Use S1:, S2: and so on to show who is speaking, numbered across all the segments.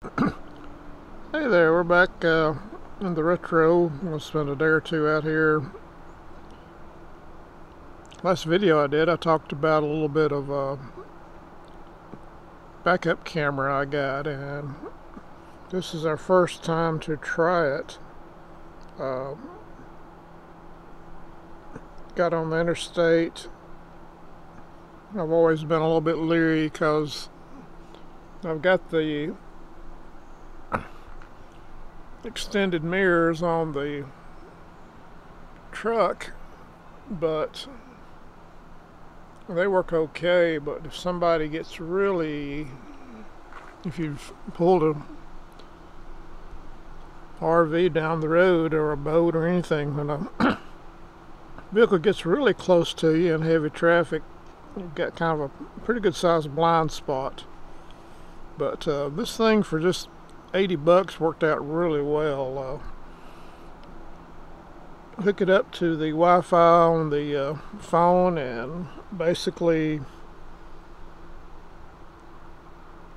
S1: Hey there, we're back uh, in the retro. I'm going to spend a day or two out here. Last video I did, I talked about a little bit of a backup camera I got, and this is our first time to try it. Uh, got on the interstate. I've always been a little bit leery because I've got the extended mirrors on the truck, but they work okay. But if somebody gets really, if you've pulled a RV down the road or a boat or anything, when a vehicle gets really close to you in heavy traffic, you've got kind of a pretty good sized blind spot. But uh, this thing for just 80 bucks worked out really well. Uh, hook it up to the Wi-Fi on the uh, phone and basically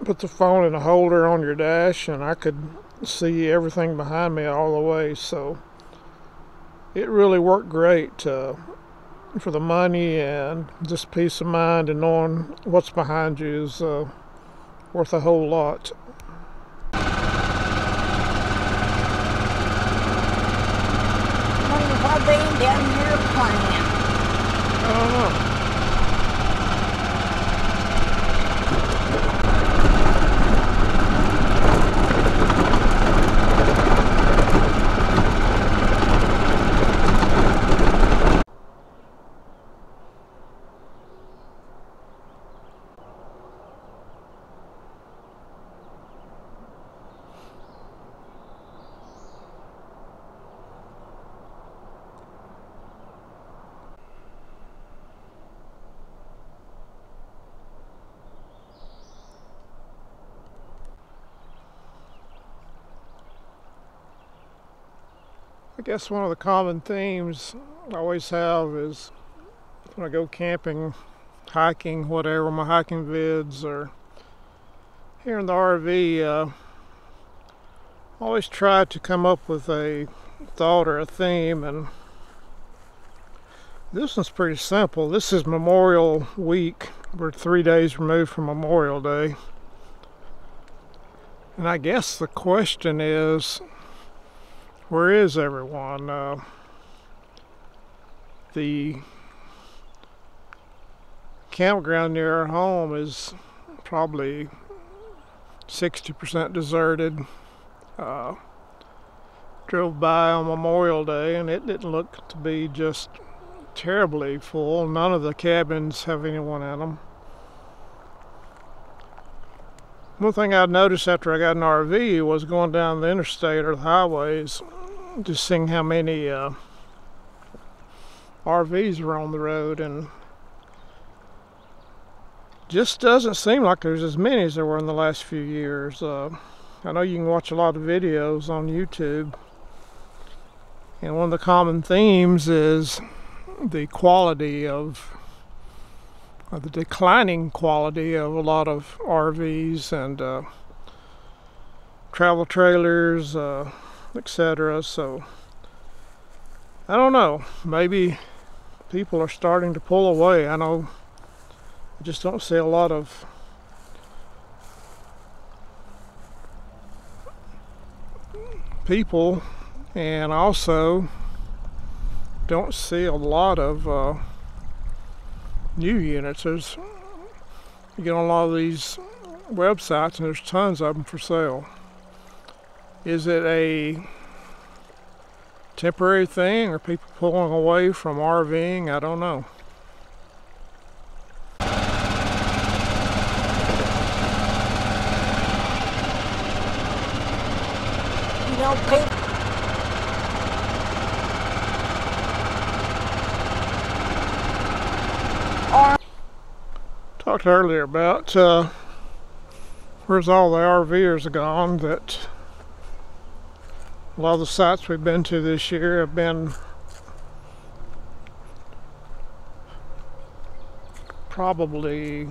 S1: put the phone in a holder on your dash and I could see everything behind me all the way so it really worked great uh, for the money and just peace of mind and knowing what's behind you is uh, worth a whole lot.
S2: Down here playing.
S1: I don't know. I guess one of the common themes I always have is when I go camping, hiking, whatever, my hiking vids, or here in the RV, uh, always try to come up with a thought or a theme, and this one's pretty simple. This is Memorial Week. We're three days removed from Memorial Day. And I guess the question is where is everyone? Uh, the campground near our home is probably 60% deserted. Uh, drove by on Memorial Day and it didn't look to be just terribly full. None of the cabins have anyone in them. One thing I noticed after I got an RV was going down the interstate or the highways, just seeing how many uh, RVs are on the road and just doesn't seem like there's as many as there were in the last few years. Uh, I know you can watch a lot of videos on YouTube and one of the common themes is the quality of uh, the declining quality of a lot of RVs and uh, travel trailers uh, etc. So I don't know. Maybe people are starting to pull away. I know I just don't see a lot of people and also don't see a lot of uh, new units. There's you get on a lot of these websites and there's tons of them for sale. Is it a temporary thing or people pulling away from RVing? I don't know.
S2: You know, people.
S1: Talked earlier about uh, where's all the RVers gone that a lot of the sites we've been to this year have been probably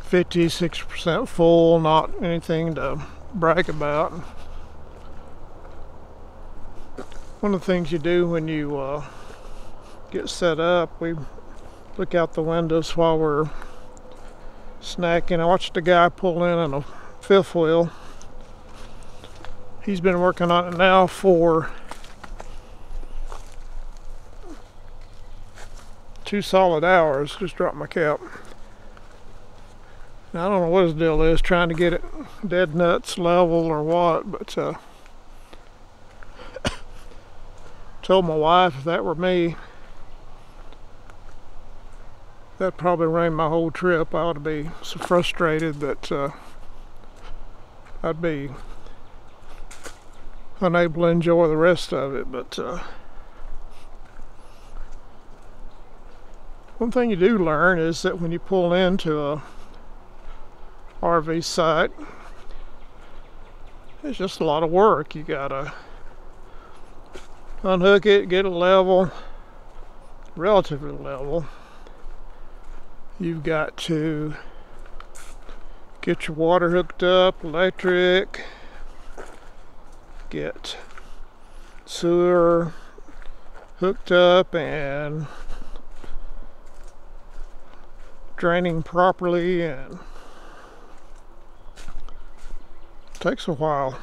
S1: 50, 60% full, not anything to brag about. One of the things you do when you uh, get set up, we look out the windows while we're snacking. I watched a guy pull in on a fifth wheel. He's been working on it now for two solid hours. Just dropped my cap. Now, I don't know what his deal is, trying to get it dead nuts level or what, but uh, told my wife if that were me, that probably rain my whole trip. I ought to be so frustrated that uh, I'd be unable to enjoy the rest of it. But uh, one thing you do learn is that when you pull into a RV site. It's just a lot of work. You gotta unhook it, get it level, relatively level. You've got to get your water hooked up, electric, get sewer hooked up and draining properly and takes a while.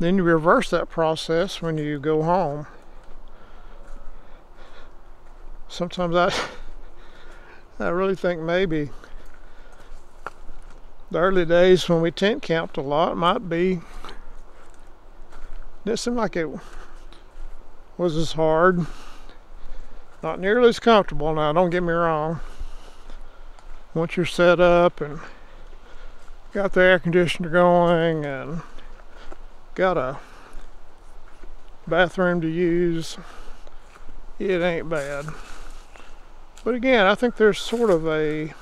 S1: Then you reverse that process when you go home. Sometimes I, I really think maybe the early days when we tent camped a lot might be, it seemed like it was as hard. Not nearly as comfortable now, don't get me wrong. Once you're set up and got the air conditioner going and got a bathroom to use it ain't bad but again I think there's sort of a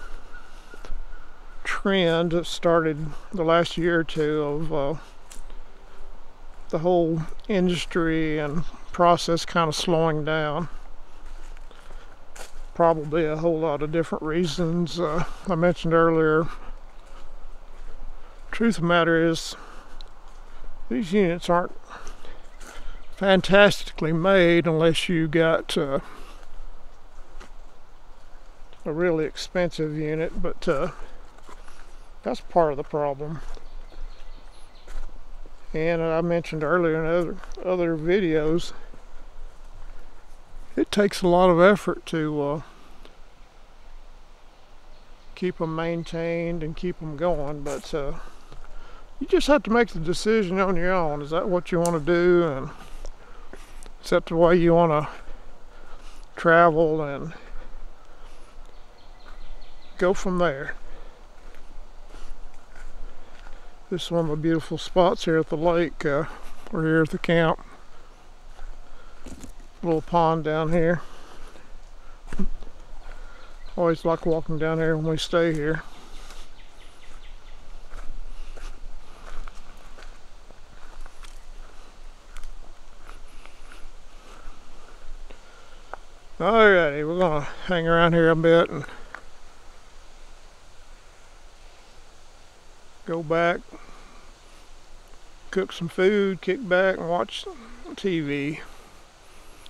S1: trend that started the last year or two of uh, the whole industry and process kind of slowing down. Probably a whole lot of different reasons. Uh, I mentioned earlier truth of the matter is these units aren't fantastically made unless you got uh, a really expensive unit but uh, that's part of the problem and I mentioned earlier in other other videos it takes a lot of effort to uh, keep them maintained and keep them going but uh, you just have to make the decision on your own. Is that what you want to do? And is that the way you want to travel and go from there? This is one of the beautiful spots here at the lake. Uh, we're here at the camp. Little pond down here. Always like walking down here when we stay here. Alrighty, we're gonna hang around here a bit and back, cook some food, kick back and watch TV.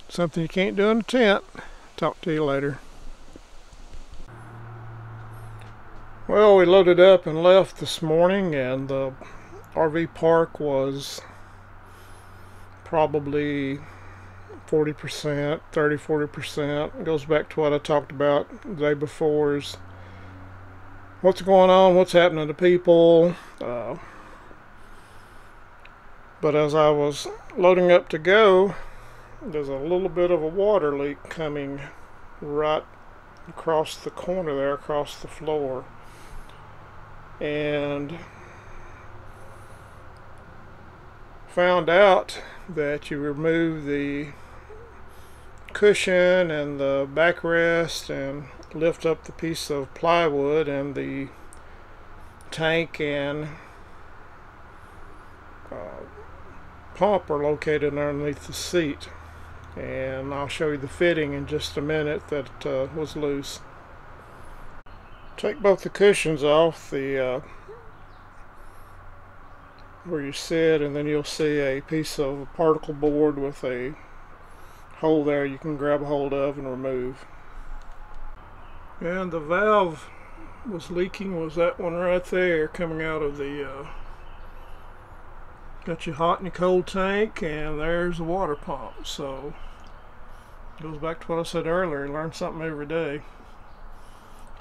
S1: Something you can't do in a tent. Talk to you later. Well, we loaded up and left this morning and the RV park was probably 40%, 30, 40%. It goes back to what I talked about the day before is what's going on, what's happening to people. Uh, but as I was loading up to go, there's a little bit of a water leak coming right across the corner there, across the floor. And found out that you remove the cushion and the backrest and lift up the piece of plywood and the tank and uh, pump are located underneath the seat and I'll show you the fitting in just a minute that uh, was loose. take both the cushions off the uh, where you sit and then you'll see a piece of particle board with a hole there you can grab a hold of and remove. And the valve was leaking was that one right there coming out of the uh, got your hot and cold tank and there's the water pump. So goes back to what I said earlier learn something every day.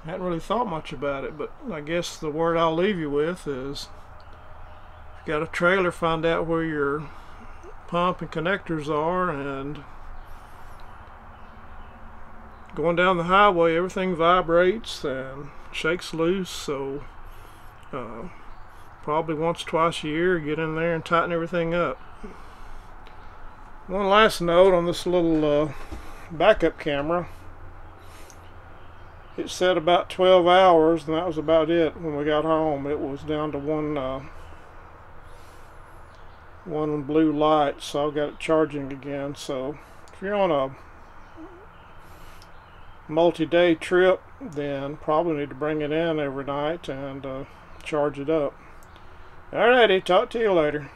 S1: I hadn't really thought much about it but I guess the word I'll leave you with is if you got a trailer find out where your pump and connectors are and going down the highway everything vibrates and shakes loose so uh, probably once twice a year get in there and tighten everything up. One last note on this little uh, backup camera. It said about 12 hours and that was about it when we got home. It was down to one uh, one blue light so I got it charging again. So if you're on a multi-day trip then probably need to bring it in every night and uh, charge it up. Alrighty talk to you later